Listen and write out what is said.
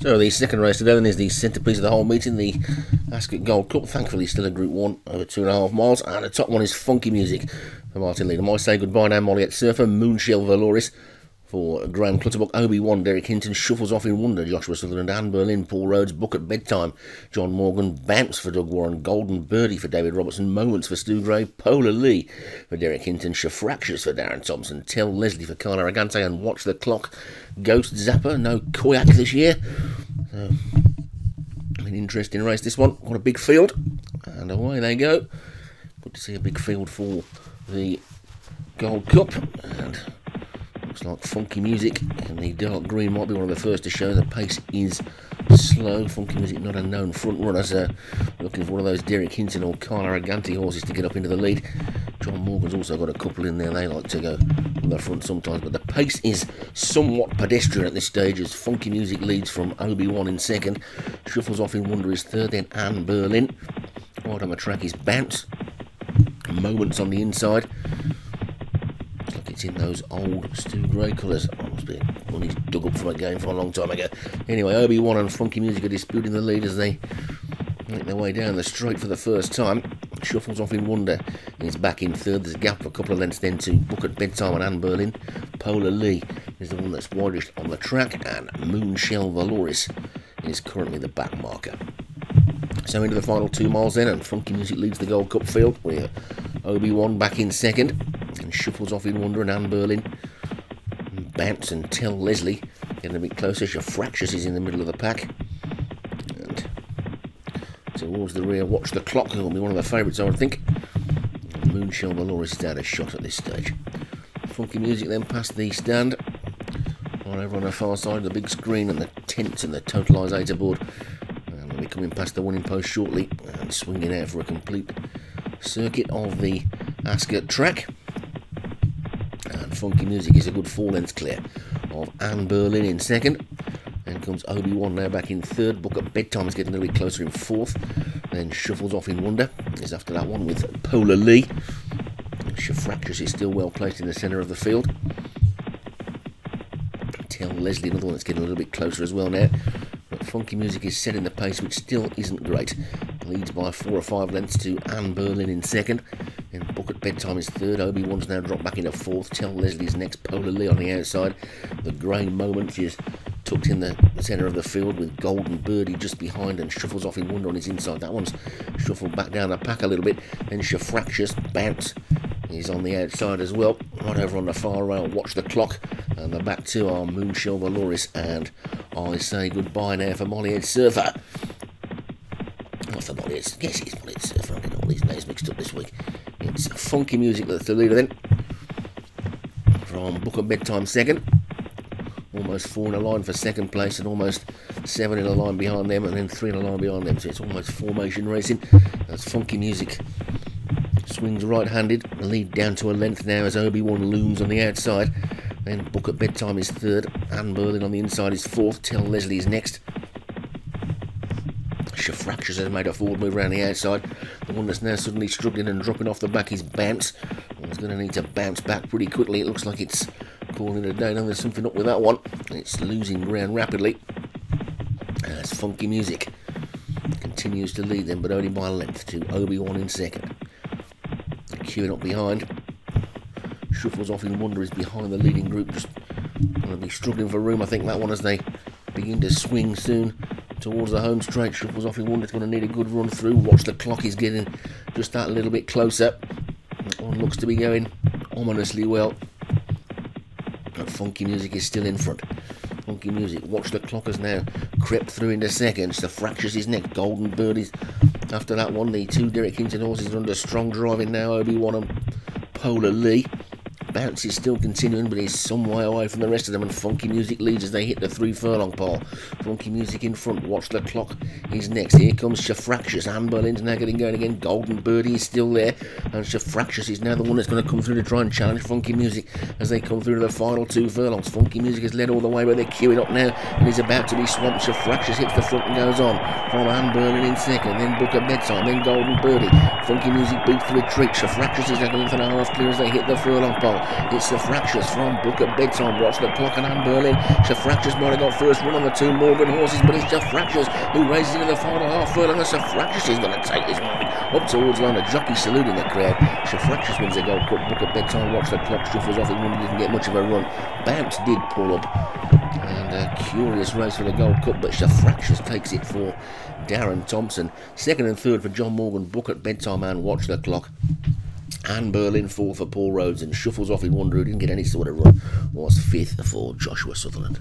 So the second race today is the centrepiece of the whole meeting, the Ascot Gold Cup. Thankfully still a Group 1 over two and a half miles. And the top one is Funky Music for Martin Lead. I say goodbye now, Molliet Surfer, Moonshell Valoris for Graham Clutterbuck, Obi-Wan, Derek Hinton, Shuffles Off in Wonder, Joshua Sutherland, Anne Berlin, Paul Rhodes, Book at Bedtime, John Morgan, Bounce for Doug Warren, Golden Birdie for David Robertson, Moments for Stu Gray, Polar Lee for Derek Hinton, Shafractious for Darren Thompson, Tell Leslie for Carla Aragante, and Watch the Clock, Ghost Zapper, no Koyak this year. So, an interesting race this one. What a big field. And away they go. Good to see a big field for the Gold Cup. And Looks like funky music, and the dark green might be one of the first to show. The pace is slow. Funky music, not a known front runner, so uh, looking for one of those Derek Hinton or Carl Aragante horses to get up into the lead. John Morgan's also got a couple in there. They like to go on the front sometimes, but the pace is somewhat pedestrian at this stage as funky music leads from Obi-Wan in second. Shuffles off in Wonder is third, then Anne Berlin. Wide on the track is Bounce. Moments on the inside in those old Stu Gray colours. Be one he's dug up from a game from a long time ago. Anyway, Obi-Wan and Funky Music are disputing the lead as they make their way down the straight for the first time. Shuffles off in wonder. and He's back in third. There's a gap for a couple of lengths then to Book at Bedtime and Anne Berlin. Polar Lee is the one that's widest on the track, and Moonshell Valoris is currently the back marker. So into the final two miles then, and Funky Music leads the Gold Cup field with Obi-Wan back in second and shuffles off in wonder and Anne Berlin. Bounce and Tell Leslie getting a bit closer. Shafractious is in the middle of the pack. And towards the rear, watch the clock. It'll be one of the favourites, I would think. Moonshell Valoris is out a shot at this stage. Funky music then past the stand. Right over on the far side, the big screen and the tents and the totalisator board. And we'll be coming past the winning post shortly and swinging out for a complete circuit of the Ascot track funky music is a good four lengths clear of Anne Berlin in second. Then comes Obi-Wan now back in third. Book at Bedtime is getting a little bit closer in fourth. Then Shuffles off in Wonder is after that one with Polar Lee. Shafractious is still well placed in the centre of the field. Tell Leslie, another one that's getting a little bit closer as well now. But funky music is setting the pace, which still isn't great. Leads by four or five lengths to Anne Berlin in second. Bedtime is third. Obi-Wan's now dropped back into fourth. Tell Leslie's next. Polar Lee on the outside. The grey moment is tucked in the centre of the field with Golden Birdie just behind and shuffles off in wonder on his inside. That one's shuffled back down the pack a little bit. Then Shafractious Bounce is on the outside as well. Right over on the far rail. Watch the clock. And the back two are Moonshell Valoris and I say goodbye now for Molly Ed Surfer. Not for Molly Ed, yes it's Molly Ed Surfer. I'm getting all these names mixed up this week. It's funky music that's the leader then. From Book at Bedtime second. Almost four in a line for second place and almost seven in a line behind them and then three in a line behind them. So it's almost formation racing. That's funky music. Swings right-handed. The lead down to a length now as Obi-Wan looms on the outside. Then Book at Bedtime is third. Anne Berlin on the inside is fourth. Tell Leslie is next. Shafractious has made a forward move around the outside. The one that's now suddenly struggling and dropping off the back is Bounce. Well, it's going to need to bounce back pretty quickly. It looks like it's calling it a day. Now there's something up with that one. It's losing ground rapidly. As funky music continues to lead them, but only by length to Obi-Wan in second. Queuing up behind. Shuffles off in wonder is behind the leading group, just going to be struggling for room. I think that one as they begin to swing soon towards the home straight. Shuffles off in one. It's going to need a good run through. Watch the clock is getting just that little bit closer. That one looks to be going ominously well. But funky music is still in front. Funky music. Watch the clock has now crept through into seconds. The fractures his neck. Golden birdies. After that one, the two Derek Hinton horses are under strong driving now. Obi-Wan and Polar Lee. Bounce is still continuing, but he's some way away from the rest of them, and Funky Music leads as they hit the three furlong pole. Funky Music in front, watch the clock. He's next. Here comes Shafractious. Anne Berlin's now getting going again. Golden Birdie is still there, and Shafractious is now the one that's going to come through to try and challenge Funky Music as they come through to the final two furlongs. Funky Music has led all the way, but they're queuing up now, and he's about to be swamped. Shafractious hits the front and goes on. From Anne Berlin in second, then Book at Bedtime, then Golden Birdie. Funky Music beats the retreat. Shafractious is now length and a half clear as they hit the furlong pole. It's the Fractures from Book at Bedtime. Watch the clock and Anne Berlin. Fractures might have got first run on the two Morgan horses, but it's Fractures who races into the final half furlong. And Fractures is going to take this one up towards line. A jockey saluting the crowd. Fractures wins the Gold Cup. Book at Bedtime. Watch the clock shuffles off. It didn't get much of a run. Bounce did pull up. And a curious race for the Gold Cup, but Fractures takes it for Darren Thompson. Second and third for John Morgan. Book at Bedtime and Watch the Clock. Anne Berlin fourth for Paul Rhodes and shuffles off in one who didn't get any sort of run was fifth for Joshua Sutherland.